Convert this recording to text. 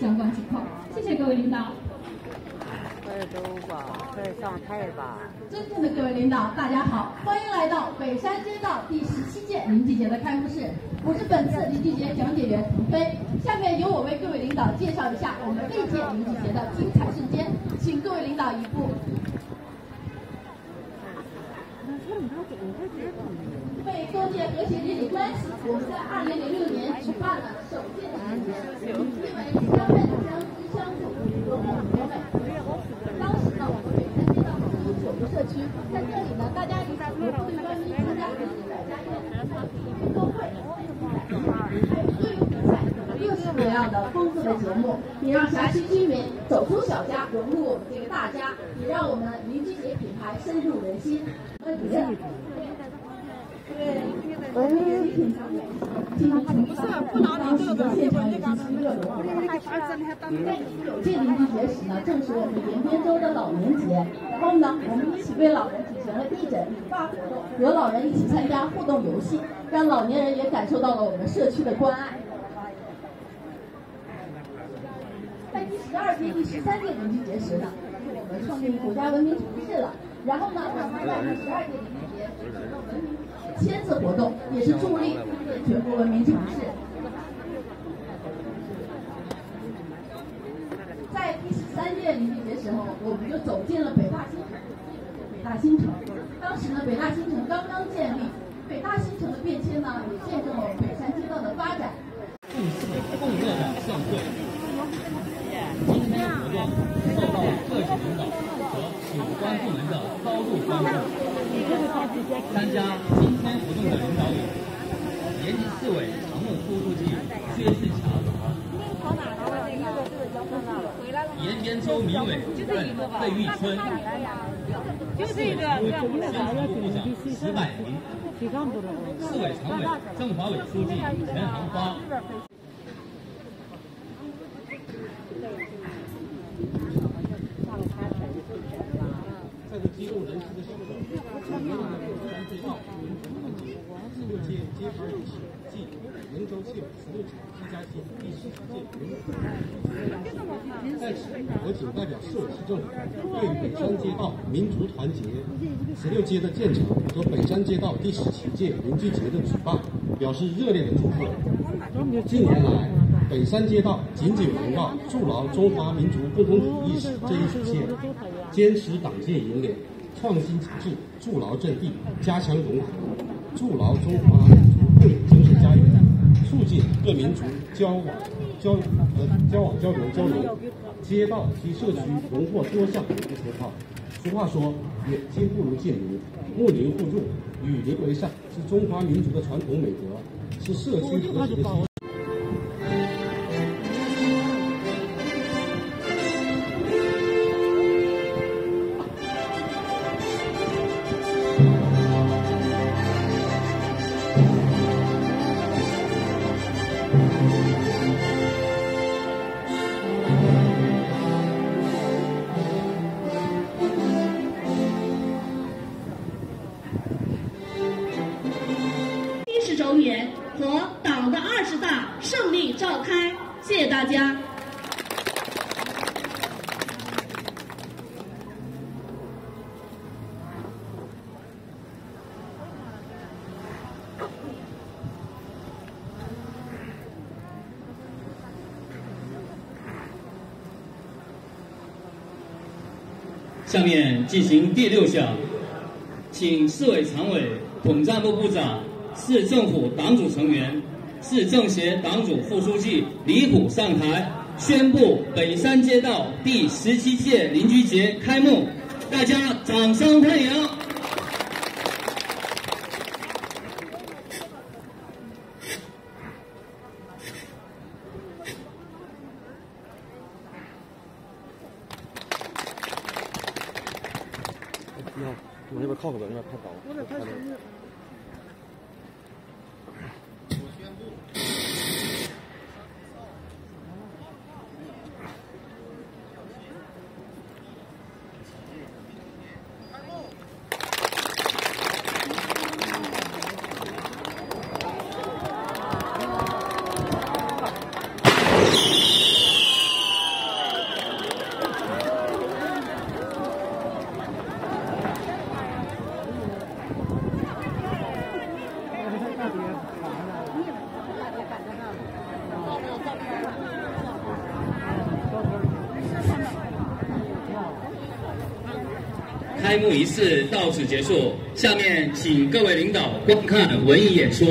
相关情况。谢谢各位领导。快走吧，快上台吧。尊敬的各位领导，大家好，欢迎来到北山街道第十七届林季节的开幕式。我是本次林季节讲解员腾飞。下面由我为各位领导介绍一下我们历届林季节的精彩瞬间，请各位领导移步。和谐邻里关系，我们在二零零六年举办了首届的林季节，名为“相伴相知相处，和睦和美”。当时呢，我们北山街道共有九个社区，在这里呢，大家一起和部队官兵参加邻里百家宴、运动会、还有队伍比赛等各式各样的丰富的节目，也让辖区居民走出小家，融入我们这个大家，也让我们林居节品牌深入人心。呃，主对，品尝美食，进行从当时的现场也极其热络。有这邻居节时呢，正是我们延边州的老年节，然后呢，我们一起为老人举行了义诊理发活动，和老人一起参加互动游戏，让老年人也感受到了我们社区的关爱。在第十二届、第十三届邻居节时呢，我们创立国家文明城市了。然后呢，我们在第十二届邻居节举行了文明签字活动，也是助力全国文明城市。在第十三届邻居节时候，我们就走进了北大新城，北大新城。当时呢，北大新城刚刚建立，北大新城的变迁呢，也见证了北山街道的发展。共四共乐的盛会，今天的活动受到各级领导和有关部门的高度关注。参加今天活动的领导有：延吉市委常委副书记薛世强，延边州民委主任费玉春，市委宣传部部长石柏林，市委常委、政法委书记陈航发。在这激动人心的时刻，街道民族团结第六届街坊历史暨龙州县十六场一家亲第十七届在此，我谨代表市委市政府对北山街道民族团结十六街的建成和北山街道第十七届邻居节的举办表示热烈的祝贺。近年来，北山街道紧紧围绕筑牢中华民族共同体意识这一主线，坚持党建引领，创新机制，筑牢阵地，加强融合，筑牢中华民族共精神家园，促进各民族交往交呃交往交流交流，街道及社区荣获多项荣誉称号。俗话说，远亲不如近邻，睦邻互助，与邻为善，是中华民族的传统美德，是社区和谐的基。和党的二十大胜利召开，谢谢大家。下面进行第六项，请市委常委、统战部部长、市政府党组成员、市政协党组副书记李虎上台，宣布北山街道第十七届邻居节开幕，大家掌声欢迎。你好，往那边靠靠吧，那边太高。我开幕仪式到此结束。下面请各位领导观看文艺演出。